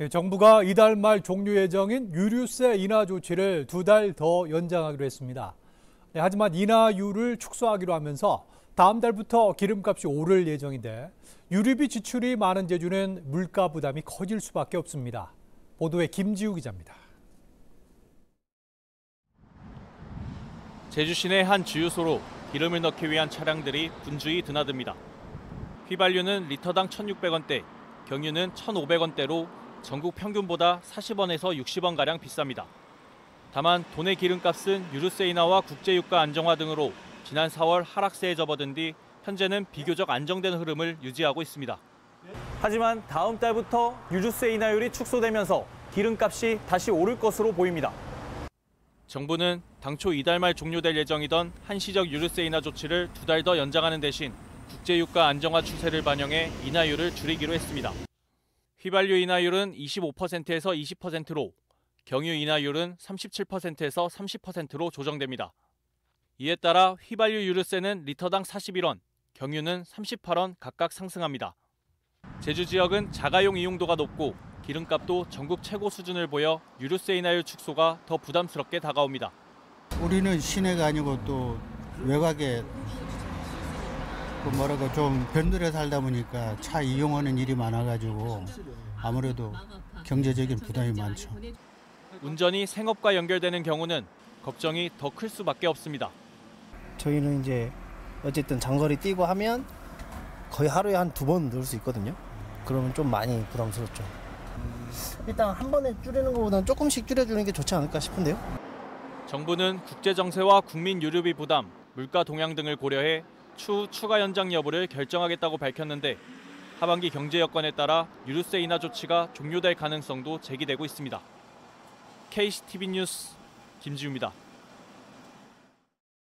네, 정부가 이달 말 종료 예정인 유류세 인하 조치를 두 달 더 연장하기로 했습니다. 네, 하지만 인하율을 축소하기로 하면서 다음 달부터 기름값이 오를 예정인데 유류비 지출이 많은 제주는 물가 부담이 커질 수밖에 없습니다. 보도에 김지우 기자입니다. 제주 시내 한 주유소로 기름을 넣기 위한 차량들이 분주히 드나듭니다. 휘발유는 리터당 1,600원대, 경유는 1,500원대로 전국 평균보다 40원에서 60원 가량 비쌉니다. 다만 도내 기름값은 유류세 인하와 국제유가 안정화 등으로 지난 4월 하락세에 접어든 뒤 현재는 비교적 안정된 흐름을 유지하고 있습니다. 하지만 다음 달부터 유류세 인하율이 축소되면서 기름값이 다시 오를 것으로 보입니다. 정부는 당초 이달 말 종료될 예정이던 한시적 유류세 인하 조치를 두 달 더 연장하는 대신 국제유가 안정화 추세를 반영해 인하율을 줄이기로 했습니다. 휘발유 인하율은 25%에서 20%로, 경유 인하율은 37%에서 30%로 조정됩니다. 이에 따라 휘발유 유류세는 리터당 41원, 경유는 38원 각각 상승합니다. 제주 지역은 자가용 이용도가 높고 기름값도 전국 최고 수준을 보여 유류세 인하율 축소가 더 부담스럽게 다가옵니다. 우리는 시내가 아니고 또 외곽에 그 뭐라고 좀 변들에 살다 보니까 차 이용하는 일이 많아가지고 아무래도 경제적인 부담이 많죠. 운전이 생업과 연결되는 경우는 걱정이 더 클 수밖에 없습니다. 저희는 이제 어쨌든 장거리 뛰고 하면 거의 하루에 한 두 번 넣을 수 있거든요. 그러면 좀 많이 부담스럽죠. 일단 한 번에 줄이는 것보다는 조금씩 줄여주는 게 좋지 않을까 싶은데요. 정부는 국제 정세와 국민 유류비 부담, 물가 동향 등을 고려해 추후 추가 연장 여부를 결정하겠다고 밝혔는데 하반기 경제 여건에 따라 유류세 인하 조치가 종료될 가능성도 제기되고 있습니다. KCTV 뉴스 김지우입니다.